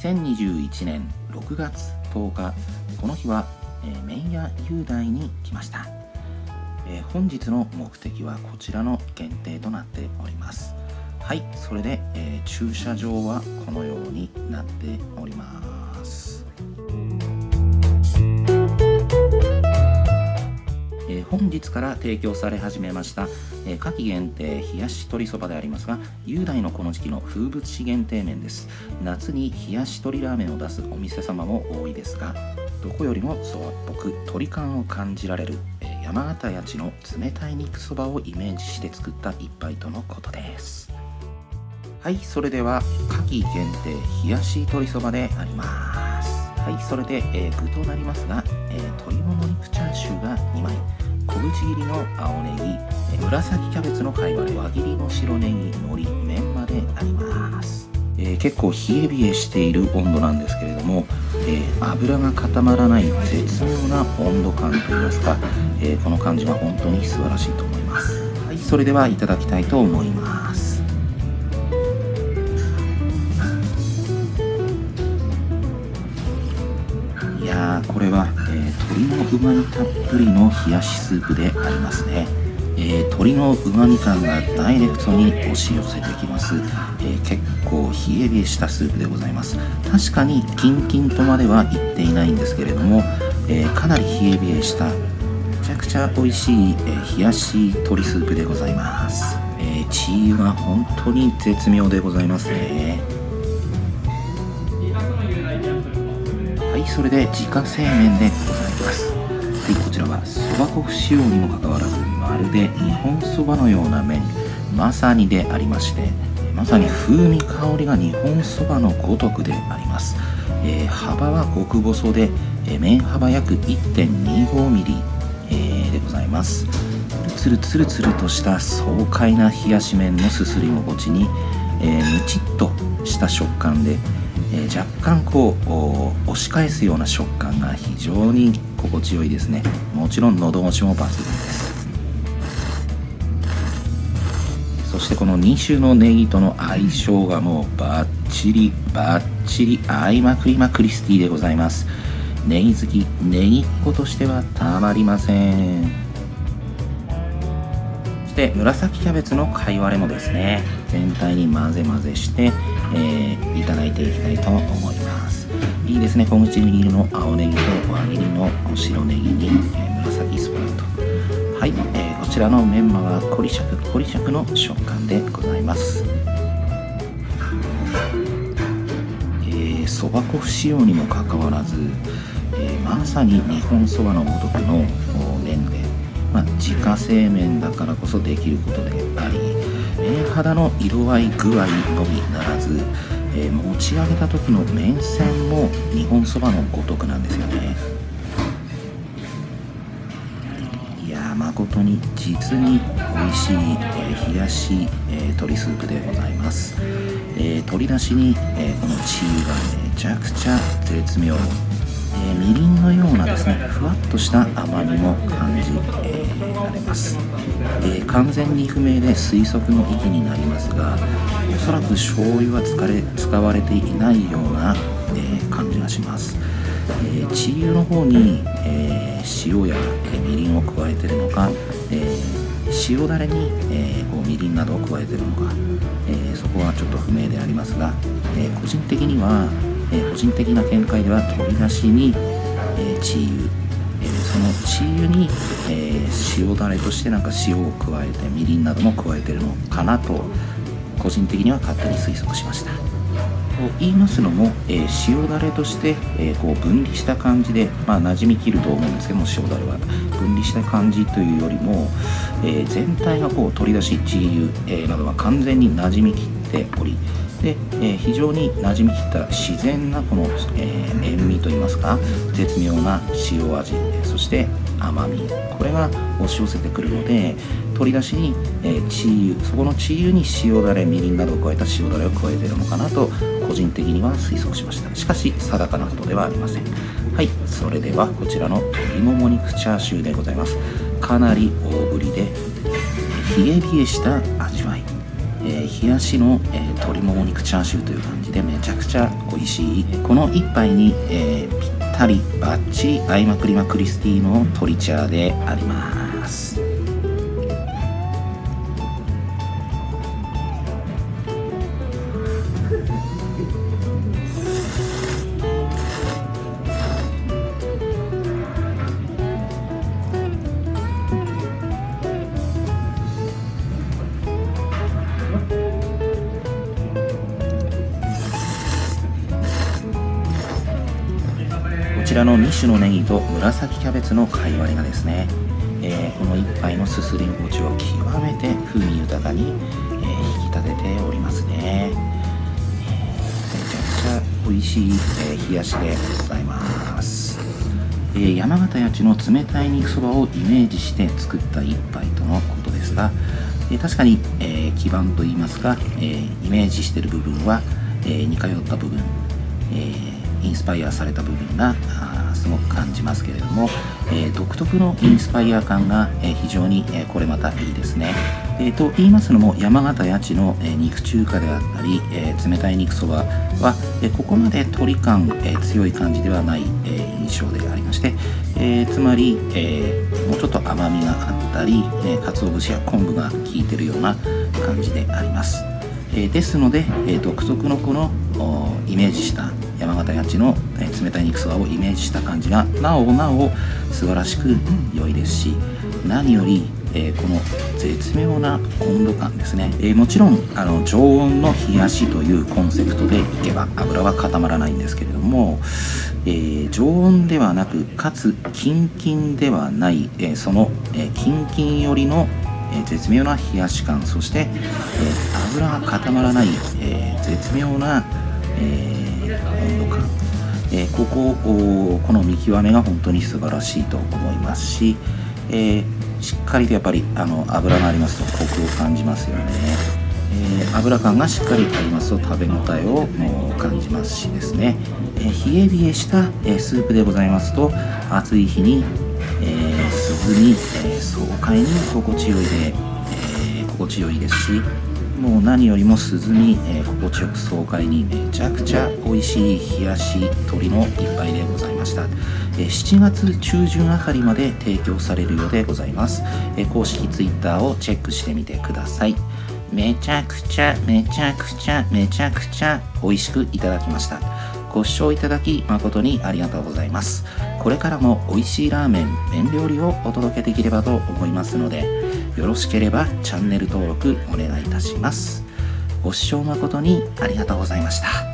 2021年6月10日この日は、え、麺屋雄大に来ました、えー、本日の目的はこちらの限定となっております。はいそれで、えー、駐車場はこのようになっております。え本日から提供され始めました、え夏季限定冷やし鶏そばでありますが雄大のこの時期の風物詩限定麺です。夏に冷やし鶏ラーメンを出すお店様も多いですがどこよりもそばっぽく鶏感を感じられる、え山形八千の冷たい肉そばをイメージして作った一杯とのことです。はいそれでは夏季限定冷やし鶏そばであります。はいそれで、えー、具となりますが、えー、鶏もも肉チャーシューが2枚。小口切りの青ネギ、紫キャベツの貝割れ輪切りの白ネギ海苔メンマであります、えー結構冷え冷えしている温度なんですけれども、えー油が固まらない絶妙な温度感といいますか、えーこの感じは本当に素晴らしいと思います。はいそれではいただきたいと思います。これは、鶏のうまみたっぷりの冷やしスープでありますね、えー、鶏のうまみ感がダイレクトに押し寄せてきます、えー、結構冷え冷えしたスープでございます。確かにキンキンとまでは言っていないんですけれども、えかなり冷え冷えしためちゃくちゃ美味しい、え冷やし鶏スープでございます、えチーは本当に絶妙でございますね。いそれで自家製麺でございます。はいこちらはそば粉不使用にもかかわらずまるで日本そばのような麺。まさにでありましてまさに風味香りが日本そばのごとくであります、えー、幅は極細で、えー、麺幅約 1.25mm、えー、でございます。つるつるつるとした爽快な冷やし麺のすすり心地に、えー、むちっとした食感でえー、若干こう押し返すような食感が非常に心地よいですね。もちろん喉越しも抜群です。そしてこの2種のネギとの相性がもうバッチリバッチリ合いまくりまクリスティでございます。ネギ好きネギっ子としてはたまりません。そして紫キャベツの貝割れもですね。全体に混ぜ混ぜしてえー、いただいていきたいと思います。いいですね。小口切りの青ネギと輪切りの白ネギに、えー、紫スプラウト。はい、えー、こちらのメンマはコリシャクコリシャクの食感でございます。そば粉不使用にもかかわらず、えー、まさに日本そばのごとくの麺で、まあ、自家製麺だからこそできることであり麺肌の色合い具合のみならず、えー、持ち上げた時の麺線も日本そばのごとくなんですよね。いや誠に実に美味しい、えー、冷やし、えー、鶏スープでございます、えー鶏だしに、えこのチーがめちゃくちゃ絶妙。えー、みりんのようなですねふわっとした甘みも感じ、えー、られます、えー、完全に不明で推測の域になりますがおそらく醤油は使れ使われていないような、え感じがします、えー、油の方に、え塩や、えみりんを加えてるのか、え塩だれに、えこうみりんなどを加えてるのか、えそこはちょっと不明でありますが、え個人的にはえー、個人的な見解では鶏だしに、えー、チー油、えー、そのチー油に、え塩だれとしてなんか塩を加えてみりんなども加えてるのかなと個人的には勝手に推測しました。と言いますのも、え塩だれとして、えこう分離した感じで、まあ、馴染みきると思うんですけども塩だれは。分離した感じというよりも、え全体がこう取り出しチー油、えなどは完全に馴染みきっておりで、え、非常に馴染みきった自然なこの、え、塩味といいますか絶妙な塩味そして甘みこれが押し寄せてくるので取り出しに、えー、チー油そこのチー油に塩だれみりんなどを加えた塩だれを加えているのかなと個人的には推測しました。しかし定かなことではありません。はいそれではこちらの鶏もも肉チャーシューでございます。かなり大ぶりで冷え冷えした味わい。えー、冷やしの、えー、鶏もも肉チャーシューという感じでめちゃくちゃ美味しい。この1杯に、えー、ぴったりバッチリ合いまくりまクリスティーの鶏チャーであります。ちらの2種のネギと紫キャベツの貝割れがですね、えー、この1杯のすすり心地を極めて風味豊かに、えー、引き立てておりますね、えー、めちゃくちゃ美味しい、えー、冷やしでございます、えー、山形八千の冷たい肉そばをイメージして作った1杯とのことですが、え確かに、え基盤といいますか、えイメージしている部分は、え似通った部分、えインスパイアされた部分がすごく感じますけれども、えー、独特のインスパイア感が、えー、非常に、えー、これまたいいですね。えー、と言いますのも山形八千の、えー、肉中華であったり、えー、冷たい肉そばは、えー、ここまで鶏感、えー、強い感じではない、えー、印象でありまして、えー、つまり、えー、もうちょっと甘みがあったり、えー、鰹節や昆布が効いてるような感じであります。えー、ですので、えー、独特のこのイメージした山形八の、え、冷たい肉そばをイメージした感じがなおなお素晴らしく良いですし何より、えー、この絶妙な温度感ですね、えー、もちろんあの常温の冷やしというコンセプトでいけば油は固まらないんですけれども、え、常温ではなくかつキンキンではない、えその、えキンキン寄りのえ絶妙な冷やし感そして、え油が固まらない、え絶妙な、え温度感、えこここの見極めが本当に素晴らしいと思いますし、えしっかりとやっぱりあの油がありますとコクを感じますよね、えー、油感がしっかりありますと食べ応えを感じますしですね、え、冷え冷えした、えスープでございますと暑い日にえー、涼み、え、爽快に心地よいで、え、心地よいですしもう何よりも涼み、えー、心地よく爽快にめちゃくちゃ美味しい冷やし鶏の一杯でございました、えー、7月中旬あたりまで提供されるようでございます、えー、公式 Twitter をチェックしてみてくださいめちゃくちゃめちゃくちゃめちゃくちゃ美味しくいただきましたご視聴いただき誠にありがとうございますこれからも美味しいラーメン麺料理をお届けできればと思いますのでよろしければチャンネル登録お願いいたします。ご視聴誠にありがとうございました。